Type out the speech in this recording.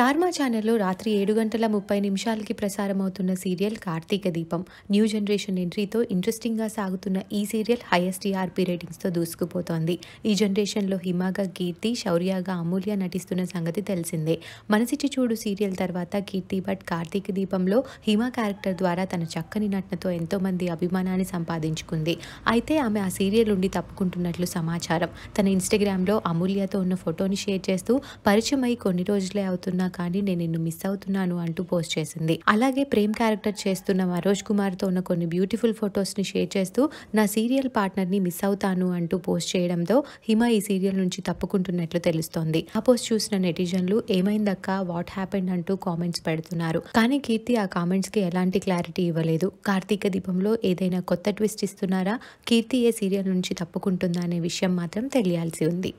స్టార్మా ఛానల్లో రాత్రి ఏడు గంటల ముప్పై నిమిషాలకి ప్రసారమవుతున్న సీరియల్ కార్తీక దీపం. న్యూ జనరేషన్ ఎంట్రీతో ఇంట్రెస్టింగ్గా సాగుతున్న ఈ సీరియల్ హైయెస్ట్ టీఆర్పీ రేటింగ్స్తో దూసుకుపోతోంది. ఈ జనరేషన్లో హిమాగా కీర్తి శౌర్యగా అమూల్య నటిస్తున్న సంగతి తెలిసిందే. మనసిచ్చి చూడు సీరియల్ తర్వాత కీర్తి భట్ కార్తీక దీపంలో హిమా క్యారెక్టర్ ద్వారా తన చక్కని నటనతో ఎంతోమంది అభిమానాన్ని సంపాదించుకుంది. అయితే ఆమె ఆ సీరియల్ నుండి తప్పుకుంటున్నట్లు సమాచారం. తన ఇన్స్టాగ్రామ్లో అమూల్యతో ఉన్న ఫోటోని షేర్ చేస్తూ పరిచయం అయి కొన్ని రోజులే అవుతున్నా కానీ నేను నిన్ను మిస్ అవుతున్నాను అంటూ పోస్ట్ చేసింది. అలాగే ప్రేమ్ క్యారెక్టర్ చేస్తున్న మనోజ్ కుమార్తో ఉన్న కొన్ని బ్యూటిఫుల్ ఫొటోస్ని షేర్ చేస్తూ నా సీరియల్ పార్ట్నర్ని మిస్ అవుతాను అంటూ పోస్ట్ చేయడంతో హిమ ఈ సీరియల్ నుంచి తప్పుకుంటున్నట్లు తెలుస్తోంది. ఆ పోస్ట్ చూసిన నెటిజన్లు ఏమైందక్క? వాట్ హ్యాపెండ్ అంటూ కామెంట్స్ పెడుతున్నారు. కానీ కీర్తి ఆ కామెంట్స్కి ఎలాంటి క్లారిటీ ఇవ్వలేదు. కార్తీక దీపంలో ఏదైనా కొత్త ట్విస్ట్ ఇస్తున్నారా? కీర్తి ఏ సీరియల్ నుంచి తప్పుకుంటుందా అనే విషయం మాత్రం తెలియాల్సి ఉంది.